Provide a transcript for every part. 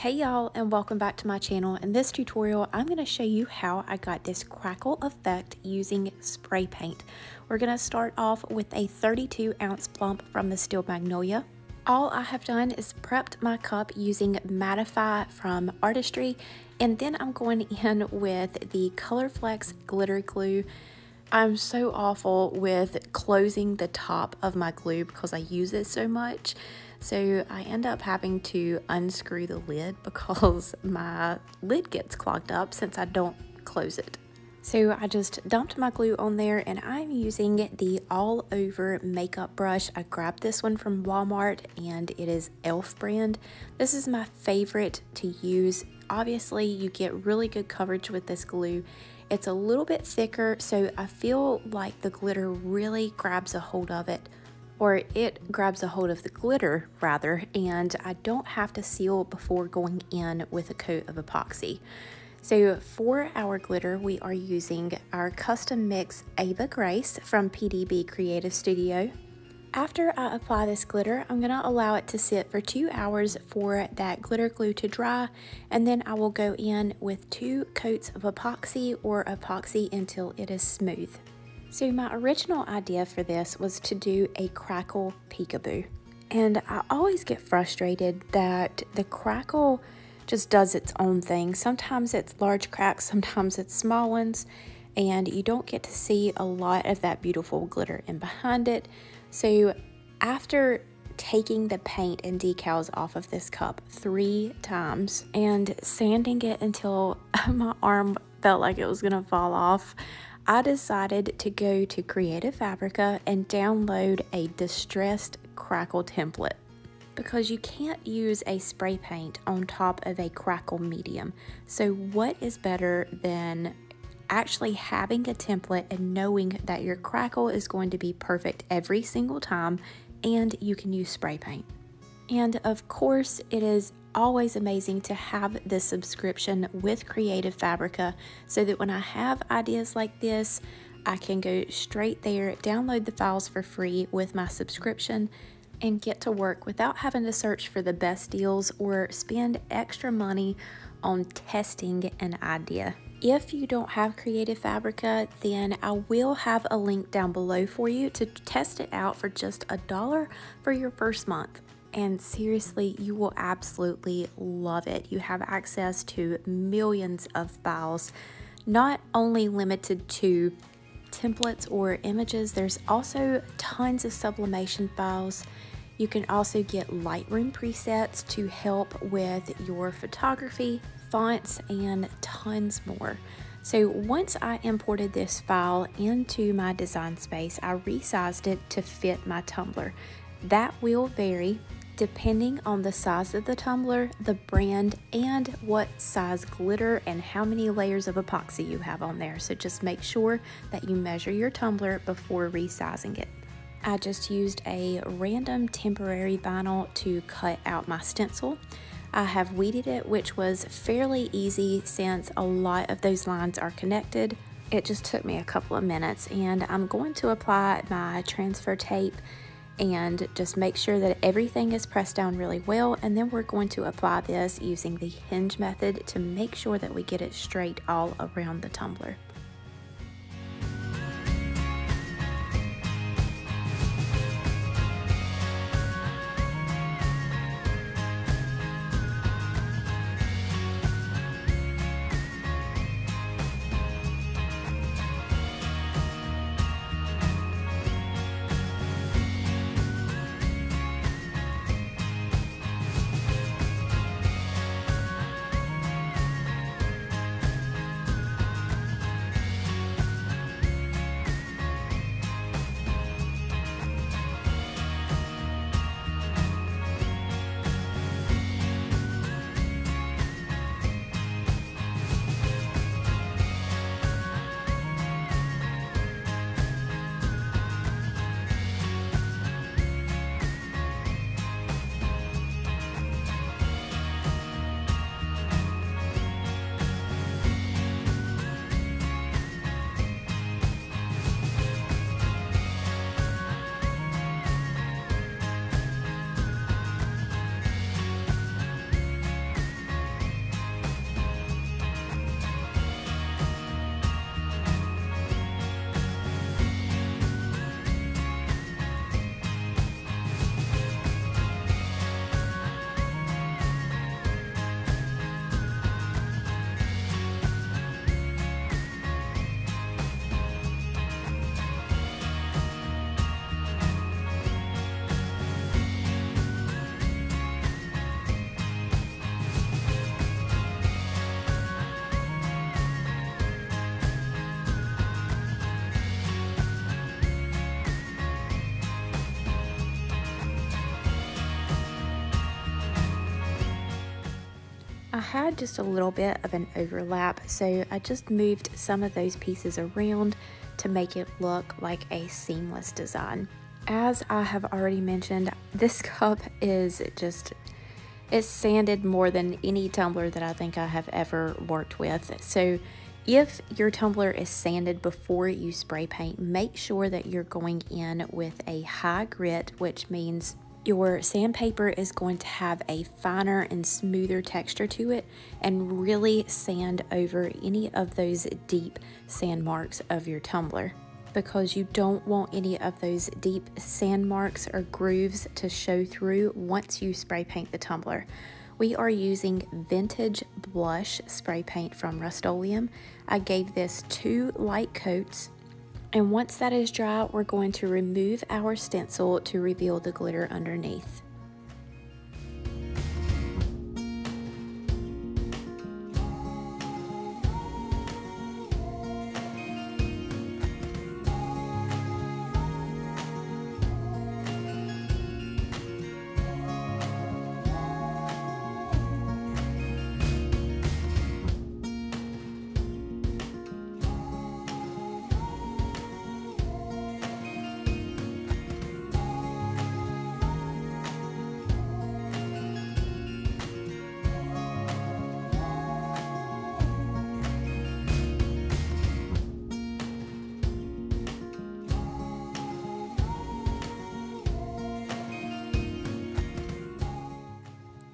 Hey y'all and welcome back to my channel. In this tutorial, I'm going to show you how I got this crackle effect using spray paint. We're going to start off with a 32 ounce plump from the Steel Magnolia. All I have done is prepped my cup using Mattify from Artistry and then I'm going in with the Colorflex glitter glue. I'm so awful with closing the top of my glue because I use it so much. So I end up having to unscrew the lid because my lid gets clogged up since I don't close it. So I just dumped my glue on there and I'm using the all over makeup brush. I grabbed this one from Walmart and it is e.l.f. brand. This is my favorite to use. Obviously you get really good coverage with this glue. It's a little bit thicker so I feel like the glitter really grabs a hold of it or it grabs a hold of the glitter rather, and I don't have to seal before going in with a coat of epoxy. So for our glitter, we are using our custom mix Ava Grace from PDB Creative Studio. After I apply this glitter, I'm going to allow it to sit for two hours for that glitter glue to dry, and then I will go in with two coats of epoxy or epoxy until it is smooth. So my original idea for this was to do a crackle peekaboo. And I always get frustrated that the crackle just does its own thing. Sometimes it's large cracks, sometimes it's small ones, and you don't get to see a lot of that beautiful glitter in behind it. So after taking the paint and decals off of this cup three times and sanding it until my arm felt like it was gonna fall off, I decided to go to Creative Fabrica and download a distressed crackle template because you can't use a spray paint on top of a crackle medium. So what is better than actually having a template and knowing that your crackle is going to be perfect every single time and you can use spray paint. And of course, it is always amazing to have this subscription with Creative Fabrica so that when I have ideas like this, I can go straight there, download the files for free with my subscription, and get to work without having to search for the best deals or spend extra money on testing an idea. If you don't have Creative Fabrica, then I will have a link down below for you to test it out for just a dollar for your first month and seriously, you will absolutely love it. You have access to millions of files, not only limited to templates or images, there's also tons of sublimation files. You can also get Lightroom presets to help with your photography, fonts, and tons more. So once I imported this file into my design space, I resized it to fit my tumbler. That will vary depending on the size of the tumbler, the brand, and what size glitter and how many layers of epoxy you have on there. So just make sure that you measure your tumbler before resizing it. I just used a random temporary vinyl to cut out my stencil. I have weeded it, which was fairly easy since a lot of those lines are connected. It just took me a couple of minutes and I'm going to apply my transfer tape and just make sure that everything is pressed down really well and then we're going to apply this using the hinge method to make sure that we get it straight all around the tumbler. I had just a little bit of an overlap, so I just moved some of those pieces around to make it look like a seamless design. As I have already mentioned, this cup is just, it's sanded more than any tumbler that I think I have ever worked with. So if your tumbler is sanded before you spray paint, make sure that you're going in with a high grit, which means your sandpaper is going to have a finer and smoother texture to it and really sand over any of those deep sand marks of your tumbler because you don't want any of those deep sand marks or grooves to show through once you spray paint the tumbler. We are using Vintage Blush spray paint from Rust-Oleum. I gave this two light coats and once that is dry, we're going to remove our stencil to reveal the glitter underneath.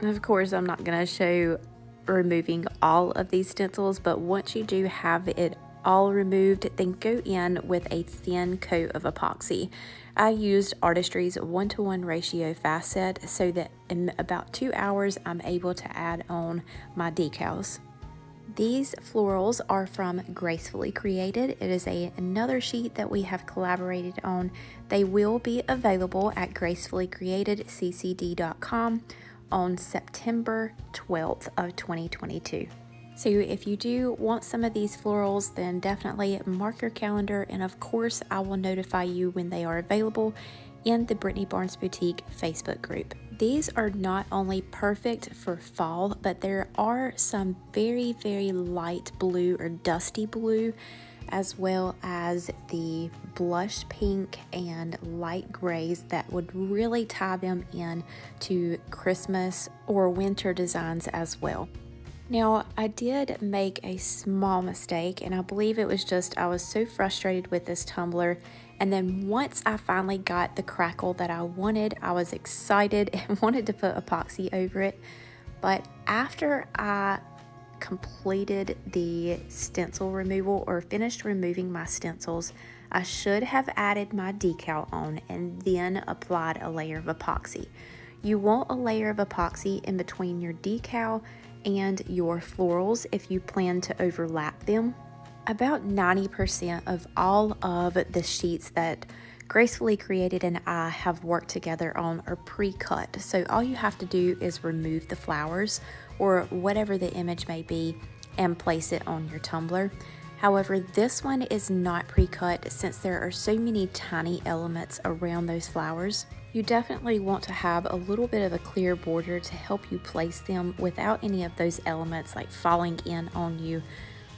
Of course, I'm not going to show removing all of these stencils, but once you do have it all removed, then go in with a thin coat of epoxy. I used Artistry's one-to-one -one ratio fast set so that in about two hours, I'm able to add on my decals. These florals are from Gracefully Created. It is a, another sheet that we have collaborated on. They will be available at gracefullycreatedccd.com on September 12th of 2022. So if you do want some of these florals, then definitely mark your calendar. And of course, I will notify you when they are available in the Brittany Barnes Boutique Facebook group. These are not only perfect for fall, but there are some very, very light blue or dusty blue as well as the blush pink and light grays that would really tie them in to Christmas or winter designs as well. Now, I did make a small mistake, and I believe it was just I was so frustrated with this tumbler. And then once I finally got the crackle that I wanted, I was excited and wanted to put epoxy over it. But after I completed the stencil removal or finished removing my stencils, I should have added my decal on and then applied a layer of epoxy. You want a layer of epoxy in between your decal and your florals if you plan to overlap them. About 90% of all of the sheets that Gracefully Created and I have worked together on are pre-cut. So all you have to do is remove the flowers or whatever the image may be and place it on your tumbler. However, this one is not pre-cut since there are so many tiny elements around those flowers. You definitely want to have a little bit of a clear border to help you place them without any of those elements like falling in on you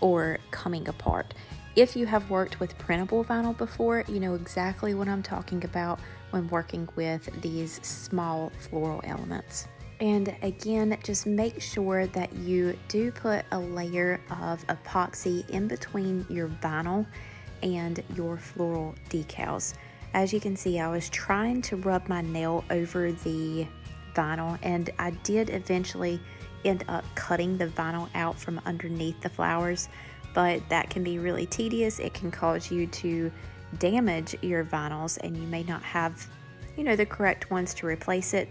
or coming apart. If you have worked with printable vinyl before, you know exactly what I'm talking about when working with these small floral elements. And again, just make sure that you do put a layer of epoxy in between your vinyl and your floral decals. As you can see, I was trying to rub my nail over the vinyl and I did eventually end up cutting the vinyl out from underneath the flowers, but that can be really tedious. It can cause you to damage your vinyls and you may not have, you know, the correct ones to replace it.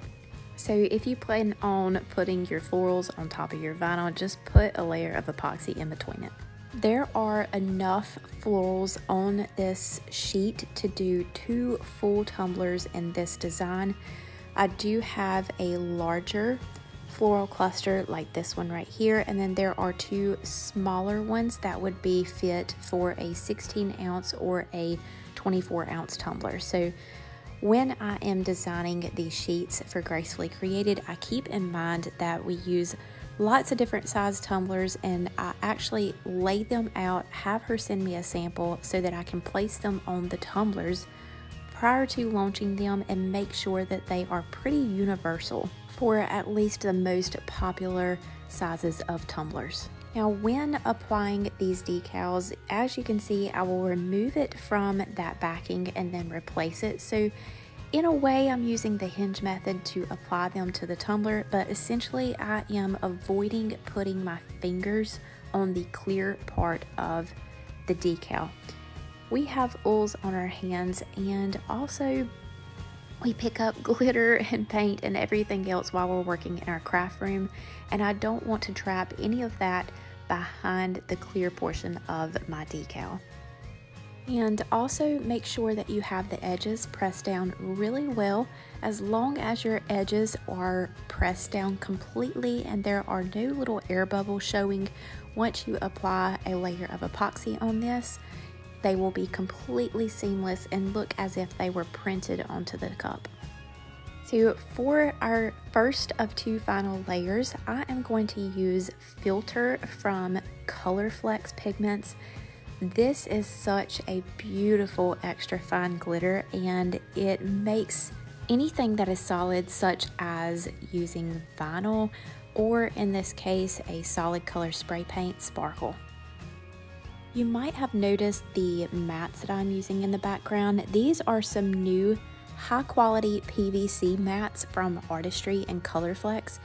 So if you plan on putting your florals on top of your vinyl, just put a layer of epoxy in between it. There are enough florals on this sheet to do two full tumblers in this design. I do have a larger floral cluster like this one right here and then there are two smaller ones that would be fit for a 16 ounce or a 24 ounce tumbler. So when I am designing these sheets for Gracefully Created, I keep in mind that we use lots of different size tumblers and I actually lay them out, have her send me a sample so that I can place them on the tumblers prior to launching them and make sure that they are pretty universal for at least the most popular sizes of tumblers. Now when applying these decals, as you can see, I will remove it from that backing and then replace it. So in a way, I'm using the hinge method to apply them to the tumbler, but essentially I am avoiding putting my fingers on the clear part of the decal. We have oils on our hands and also we pick up glitter and paint and everything else while we're working in our craft room and I don't want to trap any of that behind the clear portion of my decal. And also make sure that you have the edges pressed down really well as long as your edges are pressed down completely and there are no little air bubbles showing once you apply a layer of epoxy on this they will be completely seamless and look as if they were printed onto the cup. So for our first of two final layers, I am going to use Filter from Colorflex Pigments this is such a beautiful extra fine glitter and it makes anything that is solid such as using vinyl or in this case a solid color spray paint sparkle. You might have noticed the mats that I'm using in the background. These are some new high quality PVC mats from Artistry and Colorflex.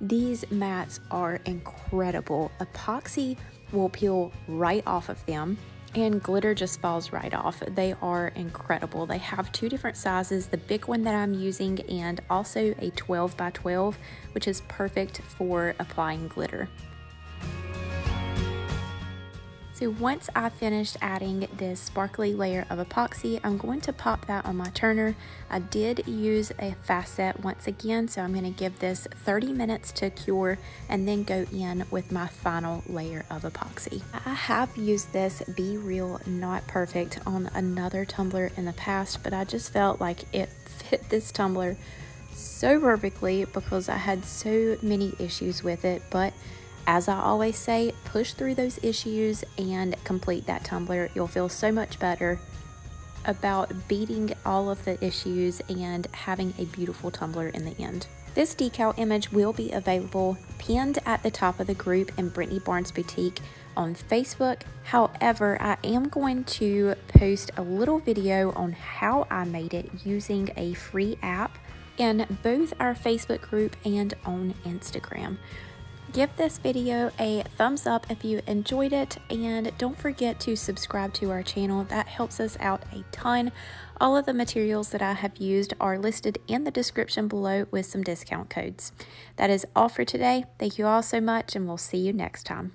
These mats are incredible. Epoxy will peel right off of them and glitter just falls right off. They are incredible. They have two different sizes, the big one that I'm using and also a 12 by 12, which is perfect for applying glitter. So once I finished adding this sparkly layer of epoxy, I'm going to pop that on my turner. I did use a fast set once again, so I'm gonna give this 30 minutes to cure and then go in with my final layer of epoxy. I have used this Be Real Not Perfect on another tumbler in the past, but I just felt like it fit this tumbler so perfectly because I had so many issues with it, but as I always say, push through those issues and complete that tumbler. You'll feel so much better about beating all of the issues and having a beautiful tumbler in the end. This decal image will be available pinned at the top of the group in Brittany Barnes Boutique on Facebook. However, I am going to post a little video on how I made it using a free app in both our Facebook group and on Instagram. Give this video a thumbs up if you enjoyed it and don't forget to subscribe to our channel. That helps us out a ton. All of the materials that I have used are listed in the description below with some discount codes. That is all for today. Thank you all so much and we'll see you next time.